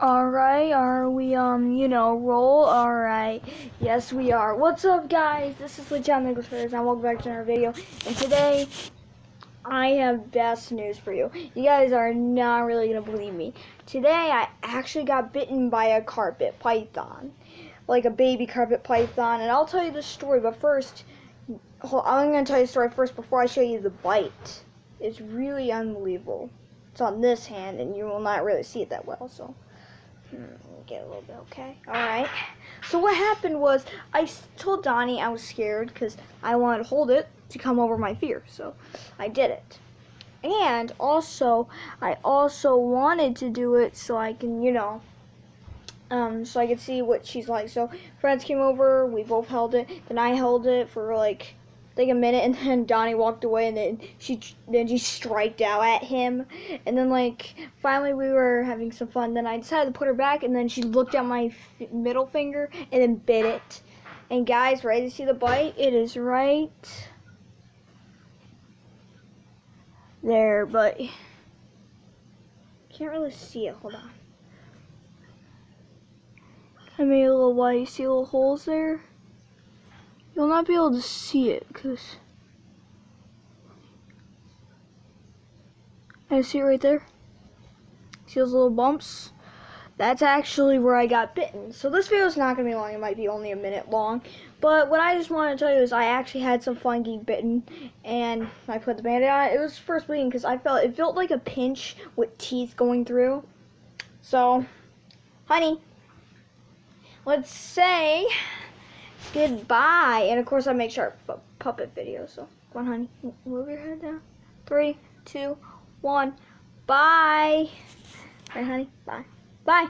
Alright, are we, um, you know, roll? Alright, yes we are. What's up, guys? This is Legend Nicholas and welcome back to another video. And today, I have best news for you. You guys are not really to believe me. Today, I actually got bitten by a carpet python. Like a baby carpet python, and I'll tell you the story, but first, I'm going to tell you the story first before I show you the bite. It's really unbelievable. It's on this hand, and you will not really see it that well, so... Hmm, get a little bit, okay? Alright. So what happened was, I told Donnie I was scared because I wanted to hold it to come over my fear. So I did it. And also, I also wanted to do it so I can, you know, um, so I could see what she's like. So friends came over, we both held it. Then I held it for like like a minute and then Donnie walked away and then she then she striked out at him. And then like finally we were having some fun. Then I decided to put her back and then she looked at my middle finger and then bit it. And guys ready to see the bite? It is right there but can't really see it. Hold on. I made a little white see little holes there You'll not be able to see it because I see it right there. See those little bumps? That's actually where I got bitten. So this video is not going to be long. It might be only a minute long. But what I just want to tell you is I actually had some fun getting bitten. And I put the band-aid on it. It was first bleeding because I felt, it felt like a pinch with teeth going through. So, honey, let's say goodbye. And of course, I make sure puppet videos. So, come on, honey, move your head down. Three, two, one, bye. Right, honey, bye. Bye.